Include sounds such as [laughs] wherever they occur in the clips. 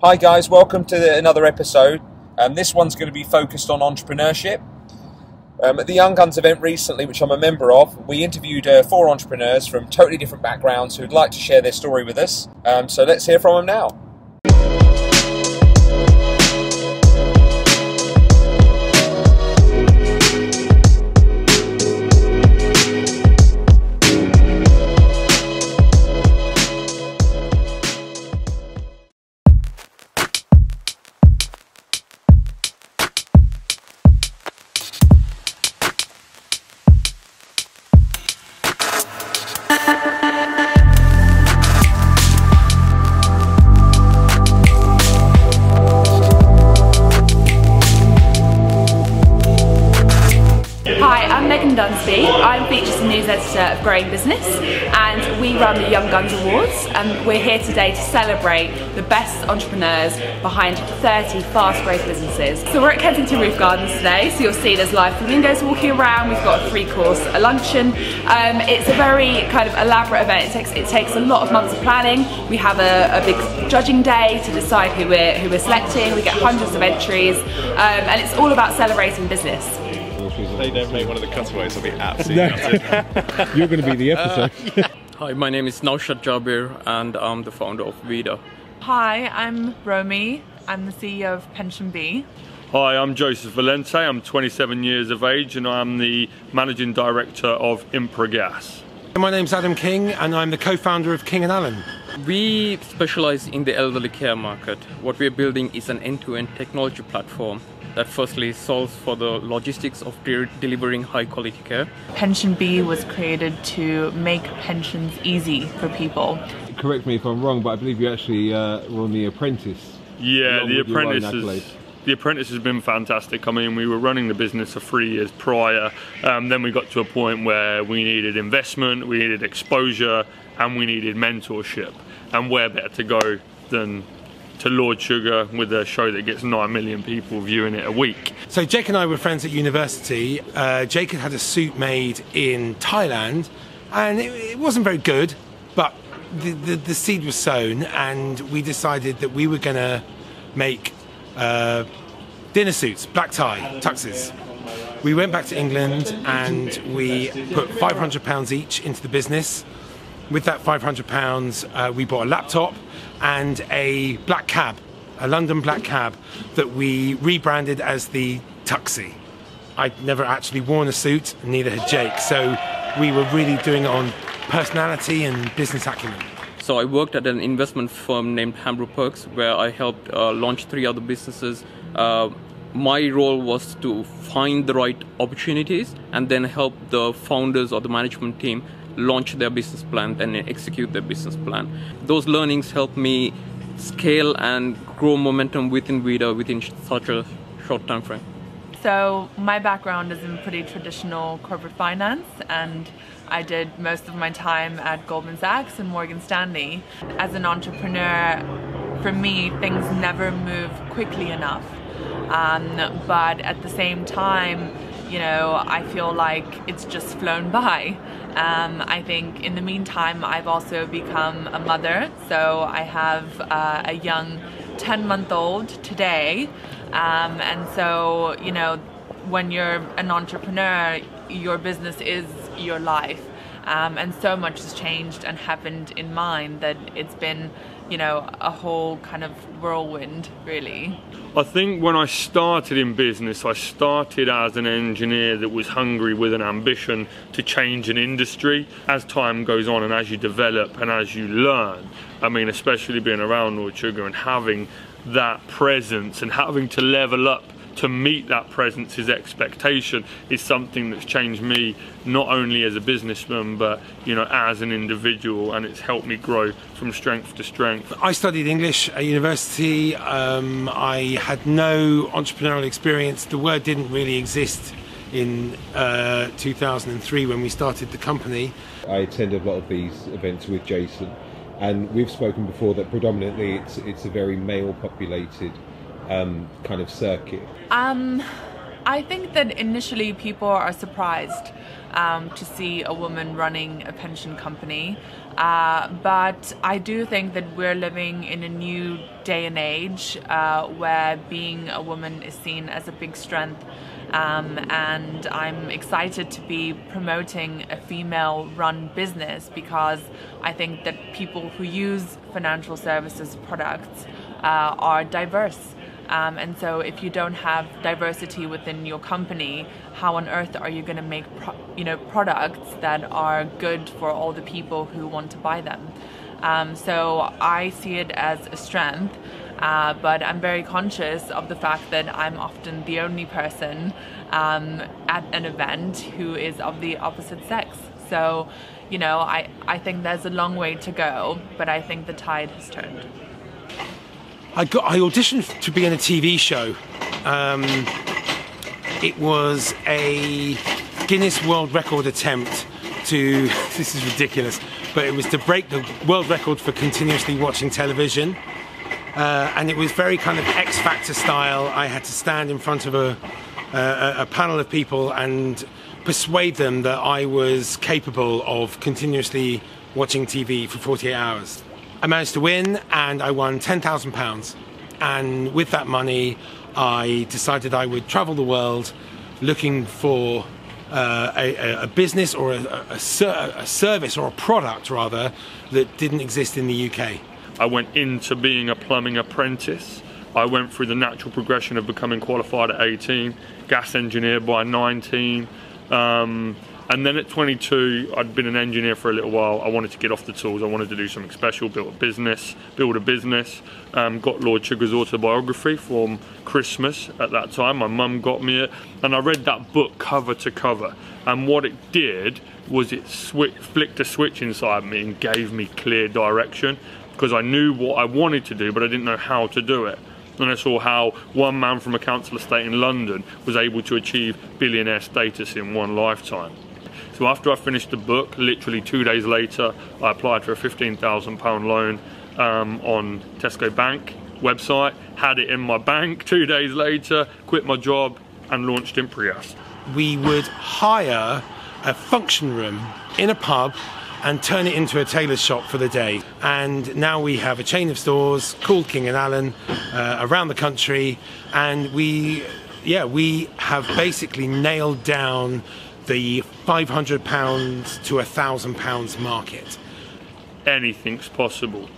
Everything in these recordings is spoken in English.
Hi, guys, welcome to the, another episode. Um, this one's going to be focused on entrepreneurship. Um, at the Young Guns event recently, which I'm a member of, we interviewed uh, four entrepreneurs from totally different backgrounds who'd like to share their story with us. Um, so let's hear from them now. I'm Megan Dunsby. I'm features and news editor of Growing Business, and we run the Young Guns Awards. And we're here today to celebrate the best entrepreneurs behind 30 fast growth businesses. So we're at Kensington Roof Gardens today. So you'll see there's live flamingos walking around. We've got a three course a luncheon. Um, it's a very kind of elaborate event. It takes it takes a lot of months of planning. We have a, a big judging day to decide who we're who we're selecting. We get hundreds of entries, um, and it's all about celebrating business. They don't make one of the cutaways, I'll be absolutely gutted. [laughs] You're going to be the episode. [laughs] Hi, my name is Naushad Jabir and I'm the founder of Vida. Hi, I'm Romi. I'm the CEO of PensionBee. Hi, I'm Joseph Valente. I'm 27 years of age and I'm the managing director of Impragas. My name's Adam King, and I'm the co-founder of King and Allen. We specialize in the elderly care market. What we're building is an end-to-end technology platform that firstly solves for the logistics of de- delivering high quality care. PensionBee was created to make pensions easy for people. Correct me if I'm wrong, but I believe you actually uh, were on The Apprentice. Yeah, Along the with apprentice is, the apprentice has been fantastic. I mean, we were running the business for three years prior. Um, then we got to a point where we needed investment, we needed exposure, and we needed mentorship. And where better to go than to Lord Sugar with a show that gets nine million people viewing it a week. So Jake and I were friends at university. Uh, Jake had had a suit made in Thailand, and it, it wasn't very good, but the, the, the seed was sown, and we decided that we were going to make uh, dinner suits, black tie, tuxes. We went back to England and we put £500 each into the business. With that £500, uh, we bought a laptop and a black cab, a London black cab that we rebranded as the Tuxie. I'd never actually worn a suit, neither had Jake, so we were really doing it on personality and business acumen. So I worked at an investment firm named Hambro Perks where I helped uh, launch three other businesses. Uh, my role was to find the right opportunities and then help the founders or the management team launch their business plan and execute their business plan. Those learnings helped me scale and grow momentum within Vida within such a short time frame. So, my background is in pretty traditional corporate finance, and I did most of my time at Goldman Sachs and Morgan Stanley. As an entrepreneur, for me, things never move quickly enough. Um, but at the same time, you know, I feel like it's just flown [laughs] by. Um, I think in the meantime, I've also become a mother. So I have uh, a young 10 month old today. Um, and so, you know, when you're an entrepreneur, your business is your life. Um, and so much has changed and happened in mine that it's been, you know, a whole kind of whirlwind, really. I think when I started in business, I started as an engineer that was hungry with an ambition to change an industry. As time goes on and as you develop and as you learn, I mean, especially being around Lord Sugar and having that presence and having to level up to meet that presence's expectation is something that's changed me not only as a businessman but you know as an individual and it's helped me grow from strength to strength I studied English at university. Um, I had no entrepreneurial experience. The word didn't really exist in uh, 2003 when we started the company. I attend a lot of these events with Jacyn, and we've spoken before that predominantly it's it's a very male populated um, kind of circuit. Um, I think that initially people are surprised um, to see a woman running a pension company. Uh, but I do think that we're living in a new day and age uh, where being a woman is seen as a big strength. Um, and I'm excited to be promoting a female run business because I think that people who use financial services products uh, are diverse. Um, and so, if you don't have diversity within your company, how on earth are you going to make, you know, products that are good for all the people who want to buy them? Um, so I see it as a strength, uh, but I'm very conscious of the fact that I'm often the only person um, at an event who is of the opposite sex. So, you know, I, I think there's a long way to go, but I think the tide has turned. I got I auditioned to be in a TV show. Um, it was a Guinness World Record attempt to. [laughs] This is ridiculous, but it was to break the world record for continuously watching television. Uh, and it was very kind of X Factor style. I had to stand in front of a, a, a panel of people and persuade them that I was capable of continuously watching TV for 48 hours. I managed to win and I won £10,000. And with that money, I decided I would travel the world looking for uh, a, a, business or a, a, a, service or a product rather that didn't exist in the UK. I went into being a plumbing apprentice. I went through the natural progression of becoming qualified at 18, gas engineer by 19. Um, and then at 22, I'd been an engineer for a little while. I wanted to get off the tools. I wanted to do something special, build a business, build a business. Um, got Lord Sugar's autobiography from Christmas at that time. My mum got me it, and I read that book cover to cover. And what it did was it flicked a switch inside me and gave me clear direction because I knew what I wanted to do, but I didn't know how to do it and I saw how one man from a council estate in London was able to achieve billionaire status in one lifetime. So after I finished the book, literally two days later, I applied for a £15,000 loan um, on Tesco Bank website, had it in my bank two days later, quit my job and launched Impragas. We would hire a function room in a pub and turn it into a tailor's shop for the day. And now we have a chain of stores called King and Allen uh, around the country, and we, yeah, we have basically nailed down the £500 to a £1,000 market? Anything's possible.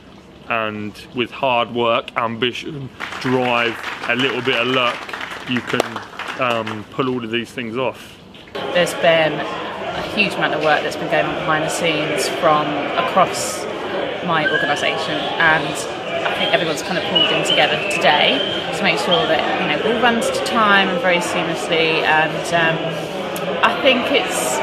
And with hard work, ambition, drive, a little bit of luck, you can um, pull all of these things off. There's been a huge amount of work that's been going on behind the scenes from across my organisation, and I think everyone's kind of pulled in together today to make sure that you know all runs to time and very seamlessly, and um, I think it's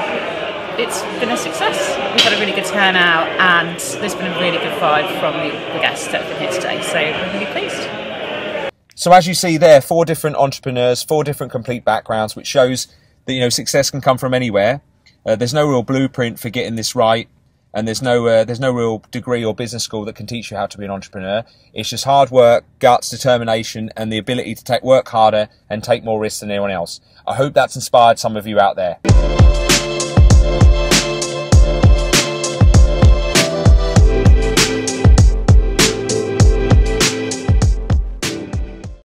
it's been a success. We've had a really good turnout, and there's been a really good vibe from the, the guests that have been here today. So I'm really pleased. So as you see there, four different entrepreneurs, four different complete backgrounds, which shows that you know success can come from anywhere. Uh, there's no real blueprint for getting this right, and there's no uh, there's no real degree or business school that can teach you how to be an entrepreneur. It's just hard work, guts, determination, and the ability to take work harder and take more risks than anyone else. I hope that's inspired some of you out there.